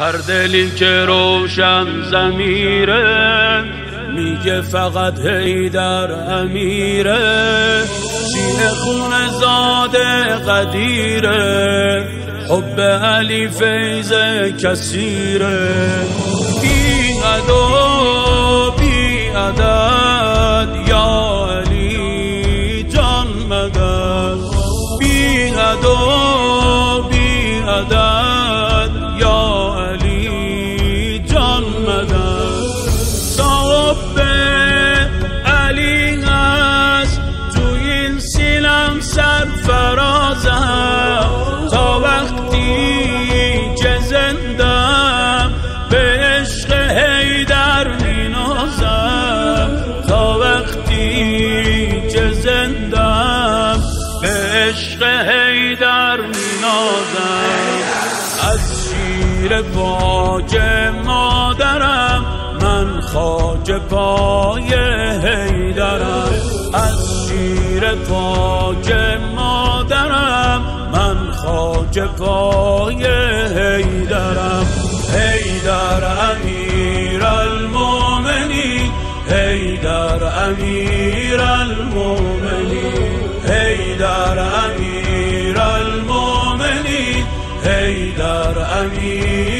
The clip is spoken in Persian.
هر دلی که روشن زمیره میگه فقط هیدر امیره. شیه خون زاده قدیره حب علی فیض کسیره بی و بی عدد یا علی جان مدد بی و بی عدد. صاحب علی هست تو این سینم سرفرازم تا وقتی که زندم به عشق حیدر مینازم. تا وقتی که زندم به عشق حیدر مینازم. از شیر پاک مادرم من خاک پای حیدرم از شیر پاک مادرم من خاک پای حیدرم. حیدر امیر المومنی حیدر امیر المومنی حیدر امیر المومنی حیدر امیر